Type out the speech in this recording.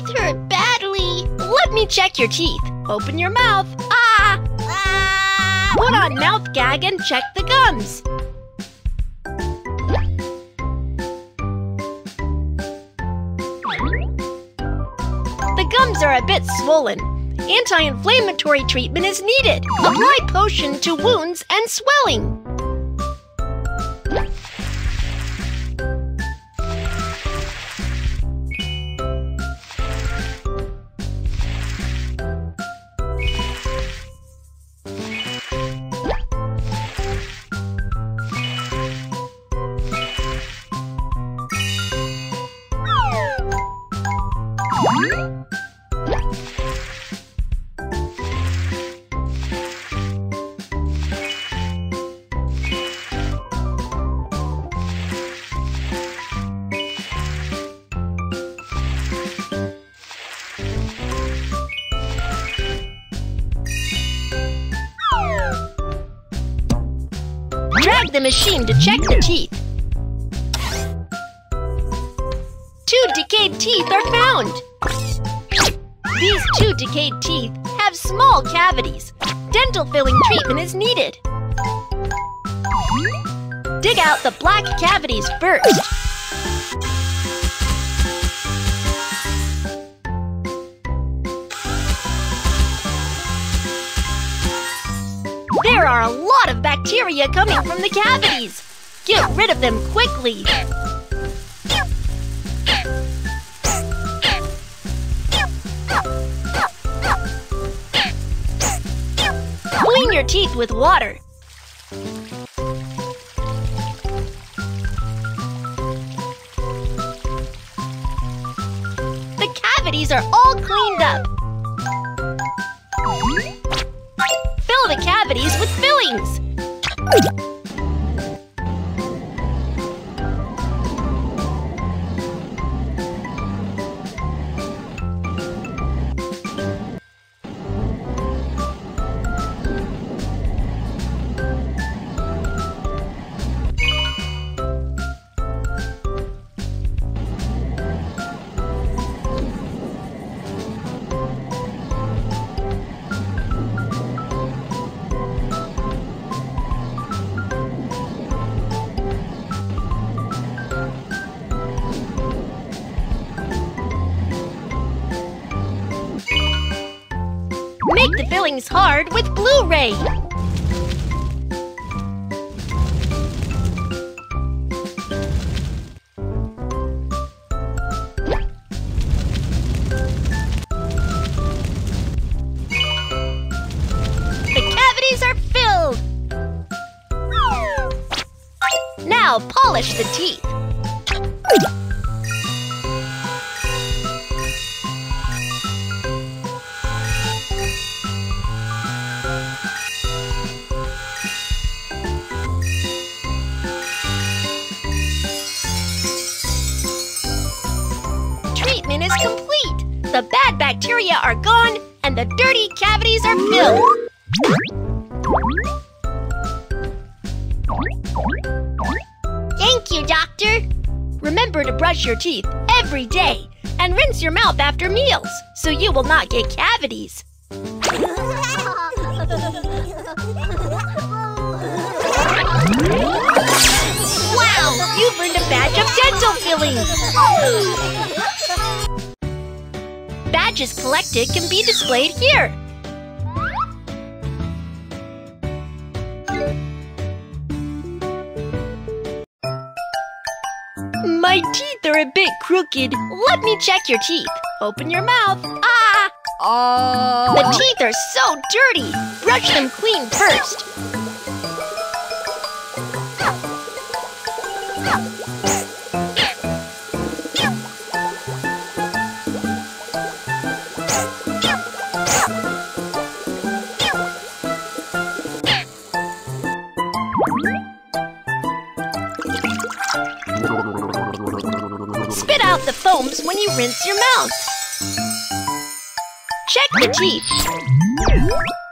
teeth hurt badly. Let me check your teeth. Open your mouth. Ah! Ah! Put on mouth gag and check the gums. The gums are a bit swollen. Anti-inflammatory treatment is needed. Apply potion to wounds and swelling. Drag the machine to check the teeth. Two decayed teeth are found. These two decayed teeth have small cavities. Dental filling treatment is needed. Dig out the black cavities first. There are a lot of bacteria coming from the cavities. Get rid of them quickly. Clean your teeth with water. The cavities are all cleaned up. Cavities the fillings hard with blue ray. The cavities are filled. Now polish the teeth. Complete. The bad bacteria are gone and the dirty cavities are filled. Thank you, Doctor. Remember to brush your teeth every day and rinse your mouth after meals so you will not get cavities. Wow, you've earned a badge of dental filling. Badges collected can be displayed here. My teeth are a bit crooked. Let me check your teeth. Open your mouth. Ah! Oh. The teeth are so dirty. Brush them clean first. Spit out the foams when you rinse your mouth. Check the teeth.